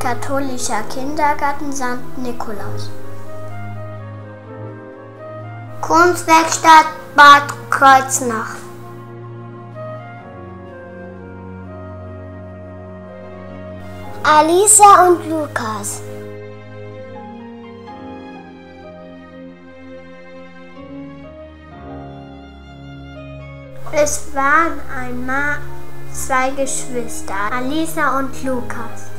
Katholischer Kindergarten St. Nikolaus. Kunstwerkstatt Bad Kreuznach. Alisa und Lukas. Es waren einmal zwei Geschwister, Alisa und Lukas.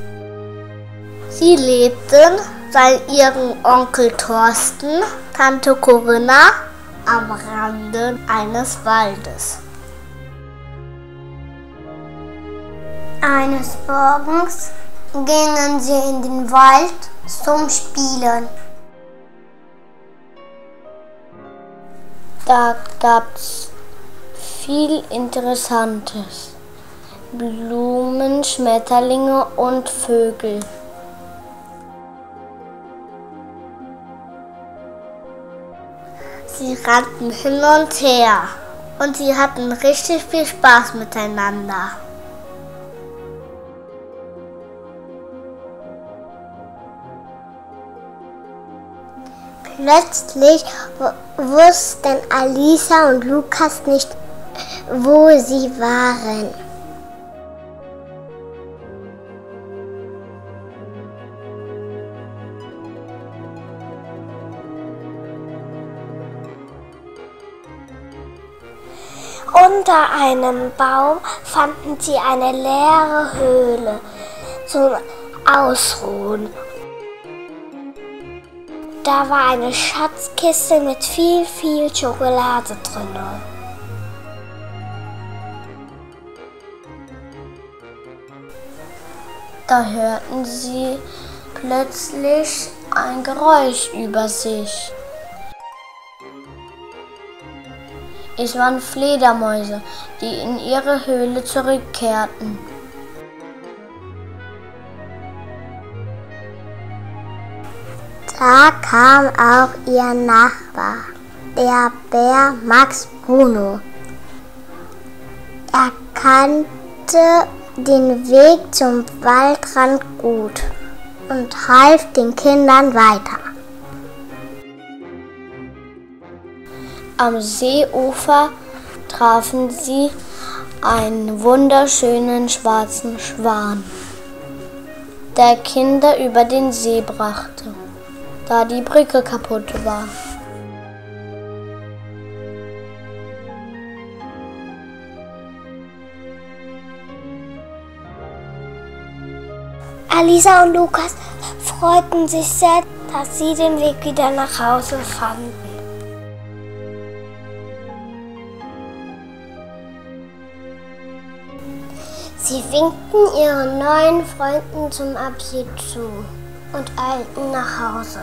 Sie lebten bei ihrem Onkel Thorsten, Tante Corinna am Rande eines Waldes. Eines Morgens gingen sie in den Wald zum Spielen. Da gab's viel Interessantes. Blumen, Schmetterlinge und Vögel. Sie rannten hin und her und sie hatten richtig viel Spaß miteinander. Plötzlich wussten Alisa und Lukas nicht, wo sie waren. Unter einem Baum fanden sie eine leere Höhle zum Ausruhen. Da war eine Schatzkiste mit viel, viel Schokolade drin. Da hörten sie plötzlich ein Geräusch über sich. Es waren Fledermäuse, die in ihre Höhle zurückkehrten. Da kam auch ihr Nachbar, der Bär Max Bruno. Er kannte den Weg zum Waldrand gut und half den Kindern weiter. Am Seeufer trafen sie einen wunderschönen schwarzen Schwan, der Kinder über den See brachte, da die Brücke kaputt war. Alisa und Lukas freuten sich sehr, dass sie den Weg wieder nach Hause fanden. Sie winkten ihren neuen Freunden zum Abschied zu und eilten nach Hause.